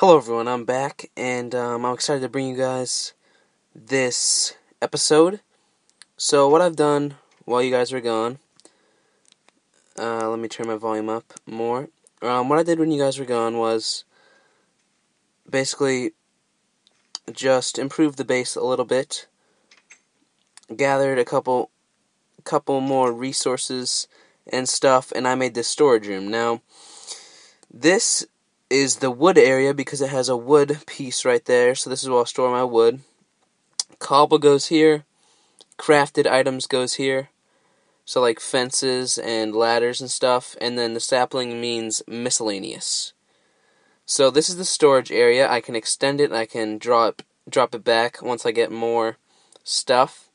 Hello, everyone. I'm back, and um, I'm excited to bring you guys this episode. So, what I've done while you guys were gone, uh, let me turn my volume up more. Um, what I did when you guys were gone was basically just improve the base a little bit, gathered a couple, couple more resources and stuff, and I made this storage room. Now, this is the wood area because it has a wood piece right there. So this is where I'll store my wood. Cobble goes here. Crafted items goes here. So like fences and ladders and stuff. And then the sapling means miscellaneous. So this is the storage area. I can extend it. I can it, drop it back once I get more stuff.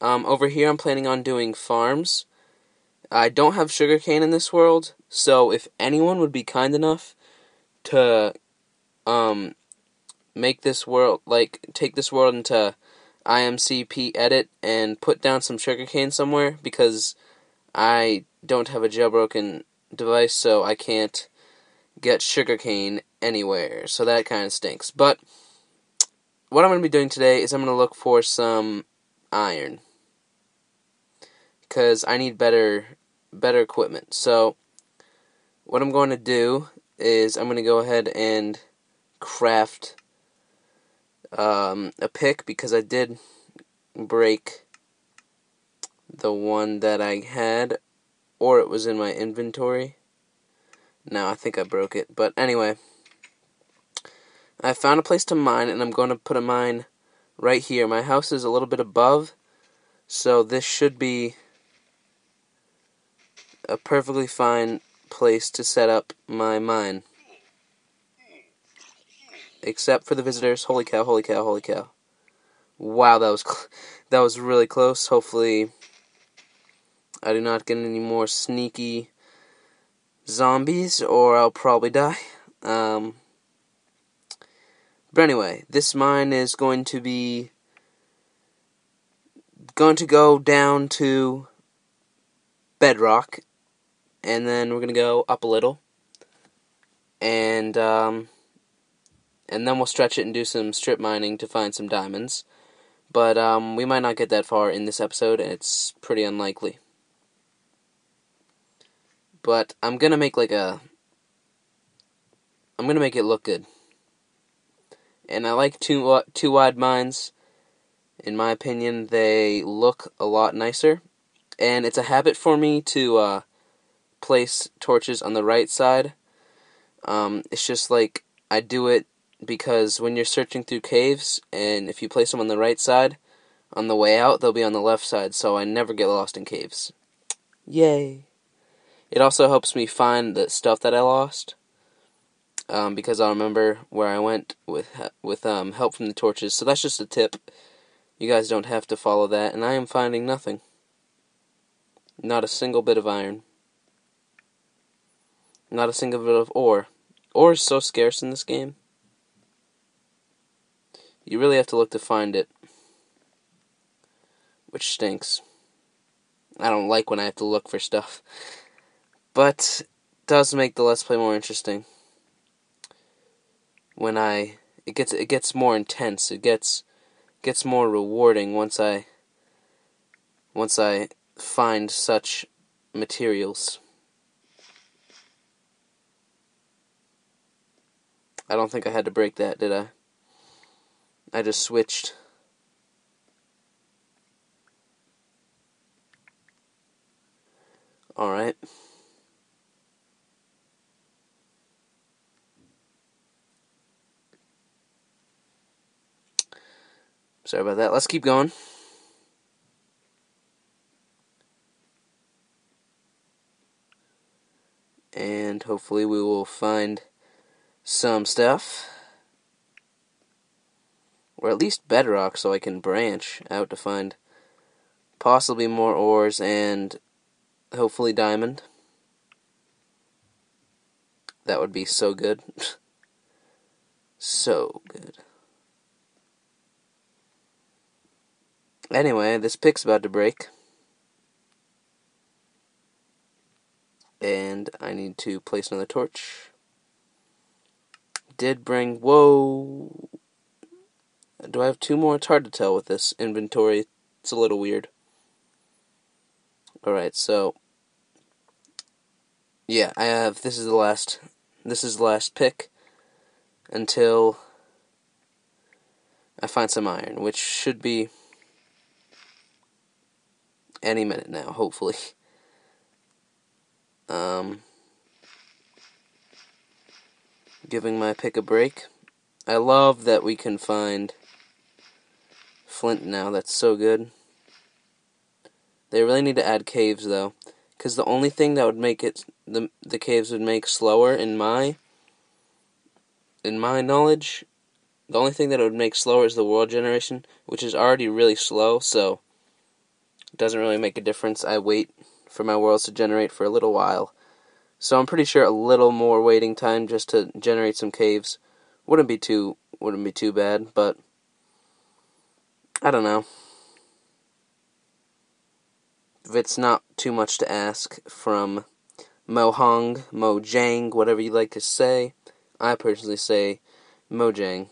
Um, over here, I'm planning on doing farms. I don't have sugarcane in this world, so if anyone would be kind enough to um make this world like take this world into IMCP edit and put down some sugarcane somewhere because I don't have a jailbroken device so I can't get sugarcane anywhere. So that kind of stinks. But what I'm going to be doing today is I'm going to look for some iron cuz I need better better equipment. So what I'm going to do is I'm going to go ahead and craft um, a pick because I did break the one that I had, or it was in my inventory. No, I think I broke it. But anyway, I found a place to mine, and I'm going to put a mine right here. My house is a little bit above, so this should be a perfectly fine place to set up my mine. Except for the visitors. Holy cow, holy cow, holy cow. Wow, that was that was really close. Hopefully I do not get any more sneaky zombies or I'll probably die. Um, but anyway, this mine is going to be going to go down to bedrock and then we're gonna go up a little, and um, and then we'll stretch it and do some strip mining to find some diamonds. But um, we might not get that far in this episode, and it's pretty unlikely. But I'm gonna make like a. I'm gonna make it look good. And I like two two wide mines. In my opinion, they look a lot nicer, and it's a habit for me to uh, place torches on the right side. Um, it's just like I do it because when you're searching through caves, and if you place them on the right side, on the way out, they'll be on the left side, so I never get lost in caves. Yay! It also helps me find the stuff that I lost, um, because I'll remember where I went with with um, help from the torches. So that's just a tip. You guys don't have to follow that, and I am finding nothing. Not a single bit of iron. Not a single bit of ore. Ore is so scarce in this game. You really have to look to find it. Which stinks. I don't like when I have to look for stuff. But does make the let's play more interesting. When I it gets it gets more intense. It gets gets more rewarding once I once I find such materials. I don't think I had to break that, did I? I just switched. Alright. Sorry about that. Let's keep going. And hopefully we will find some stuff. Or at least bedrock so I can branch out to find possibly more ores and hopefully diamond. That would be so good. so good. Anyway, this pick's about to break. And I need to place another torch did bring. Whoa. Do I have two more? It's hard to tell with this inventory. It's a little weird. Alright, so. Yeah, I have. This is the last. This is the last pick. Until. I find some iron, which should be. Any minute now, hopefully. Um. Giving my pick a break. I love that we can find flint now. That's so good. They really need to add caves though, because the only thing that would make it the the caves would make slower in my in my knowledge, the only thing that would make slower is the world generation, which is already really slow. So it doesn't really make a difference. I wait for my worlds to generate for a little while. So I'm pretty sure a little more waiting time just to generate some caves wouldn't be too wouldn't be too bad, but I don't know. If it's not too much to ask from Mohong, Mojang, whatever you like to say, I personally say Mojang.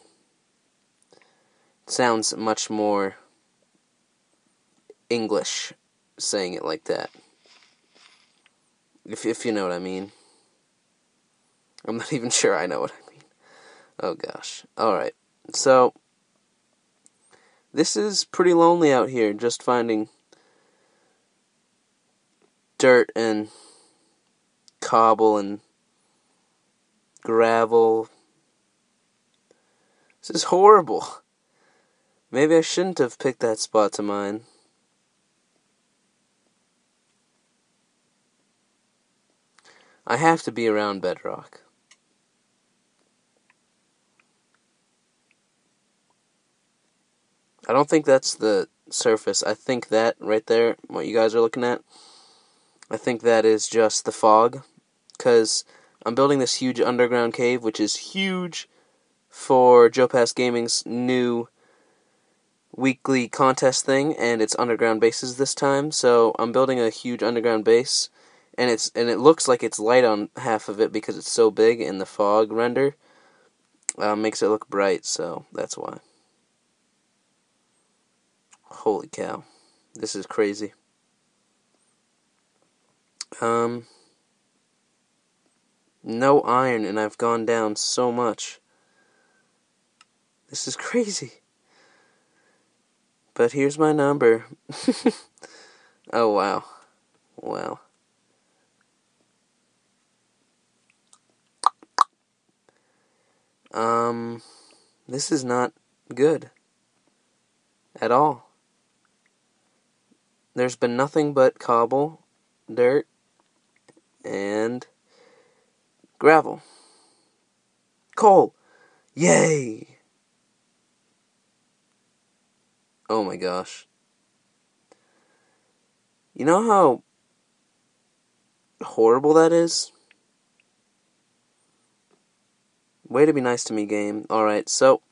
It sounds much more English saying it like that. If if you know what I mean. I'm not even sure I know what I mean. Oh gosh. Alright. So this is pretty lonely out here, just finding dirt and cobble and gravel. This is horrible. Maybe I shouldn't have picked that spot to mine. I have to be around bedrock. I don't think that's the surface. I think that right there, what you guys are looking at, I think that is just the fog. Because I'm building this huge underground cave, which is huge for Joe Pass Gaming's new weekly contest thing, and it's underground bases this time. So I'm building a huge underground base, and it's and it looks like it's light on half of it because it's so big, and the fog render uh, makes it look bright. So that's why. Holy cow. This is crazy. Um, no iron, and I've gone down so much. This is crazy. But here's my number. oh, wow. Wow. Um, this is not good at all. There's been nothing but cobble, dirt, and gravel. Coal! Yay! Oh my gosh. You know how horrible that is? Way to be nice to me, game. Alright, so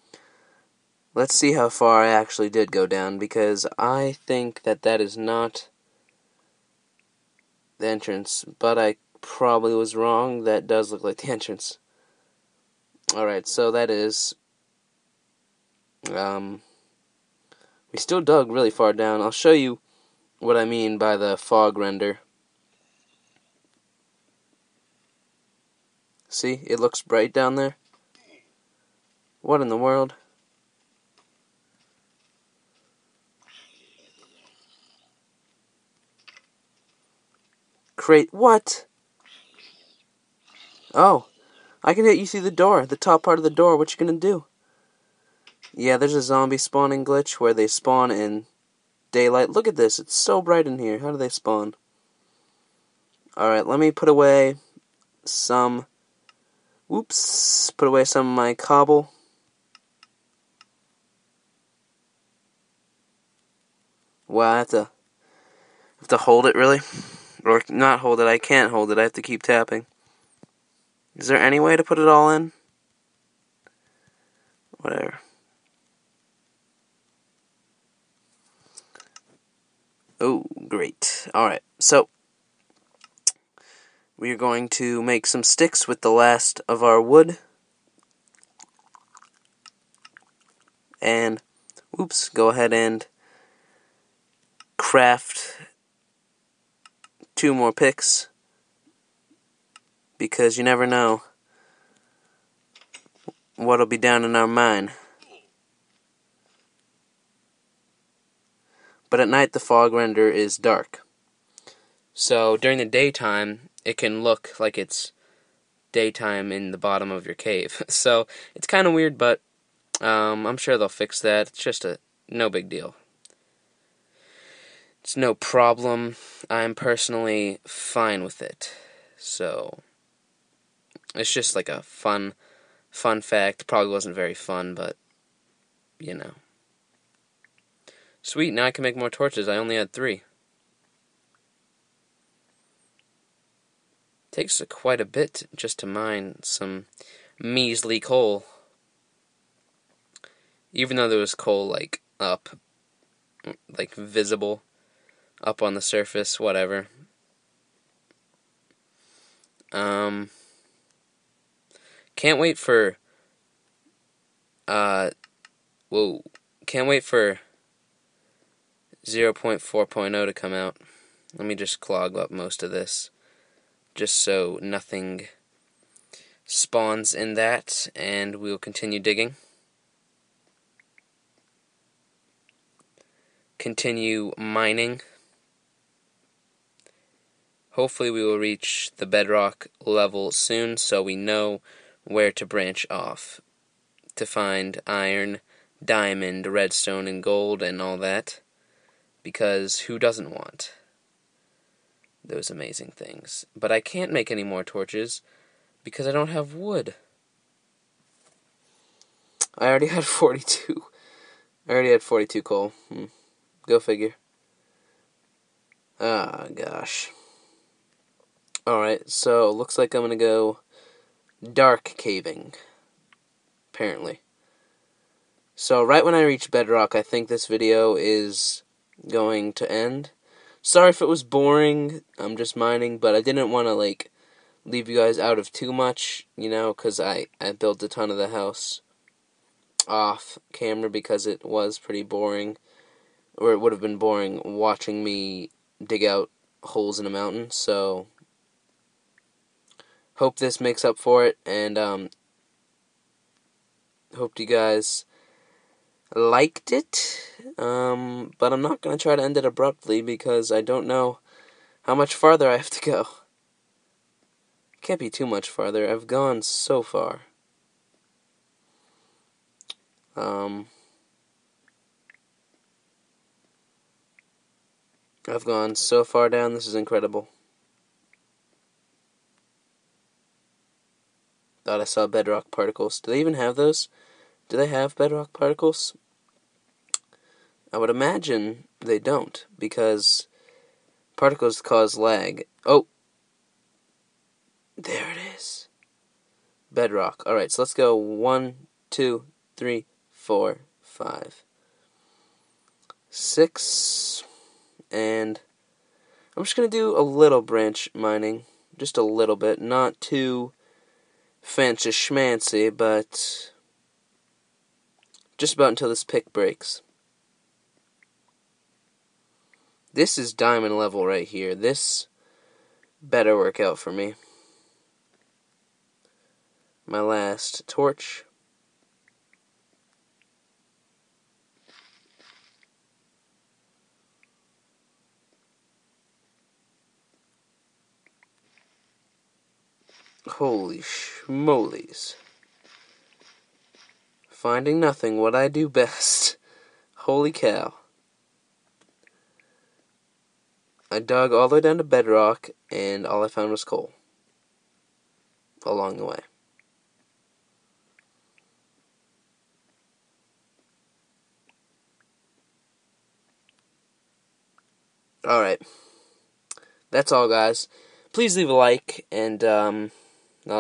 Let's see how far I actually did go down, because I think that that is not the entrance, but I probably was wrong. That does look like the entrance. Alright, so that is... Um, we still dug really far down. I'll show you what I mean by the fog render. See, it looks bright down there. What in the world? Create what? Oh, I can hit you through the door, the top part of the door. What you gonna do? Yeah, there's a zombie spawning glitch where they spawn in daylight. Look at this, it's so bright in here. How do they spawn? Alright, let me put away some... Whoops, put away some of my cobble. Wow, I have to, have to hold it, really? Or not hold it, I can't hold it, I have to keep tapping. Is there any way to put it all in? Whatever. Oh, great. Alright, so we are going to make some sticks with the last of our wood. and oops, go ahead and craft two more picks because you never know what'll be down in our mine. But at night the fog render is dark. So during the daytime, it can look like it's daytime in the bottom of your cave. So it's kind of weird, but um, I'm sure they'll fix that. It's just a no big deal. It's no problem. I'm personally fine with it. So it's just like a fun fun fact. Probably wasn't very fun, but you know. Sweet, now I can make more torches. I only had three. Takes quite a bit just to mine some measly coal. Even though there was coal, like, up, like, visible, up on the surface, whatever. Um, can't wait for, uh, whoa, can't wait for 0.4.0 to come out. Let me just clog up most of this just so nothing spawns in that, and we'll continue digging. Continue mining. Hopefully, we will reach the bedrock level soon so we know where to branch off to find iron, diamond, redstone, and gold, and all that. Because who doesn't want? those amazing things. But I can't make any more torches because I don't have wood. I already had 42. I already had 42 coal. Hmm. Go figure. Ah, gosh. Alright, so looks like I'm gonna go dark caving. Apparently. So, right when I reach bedrock, I think this video is going to end. Sorry if it was boring. I'm just mining, but I didn't want to like leave you guys out of too much, you know, because I I built a ton of the house off camera because it was pretty boring, or it would have been boring watching me dig out holes in a mountain. So hope this makes up for it, and um, hope you guys liked it, um, but I'm not going to try to end it abruptly because I don't know how much farther I have to go. Can't be too much farther. I've gone so far. Um, I've gone so far down. This is incredible. Thought I saw bedrock particles. Do they even have those? Do they have bedrock particles? I would imagine they don't, because particles cause lag. Oh! There it is. Bedrock. Alright, so let's go one, two, three, four, five, six, and I'm just going to do a little branch mining. Just a little bit. Not too fancy schmancy, but just about until this pick breaks. This is diamond level right here. This better work out for me. My last torch. Holy schmolies. Finding nothing, what I do best. Holy cow. I dug all the way down to bedrock, and all I found was coal along the way. Alright. That's all, guys. Please leave a like, and um, See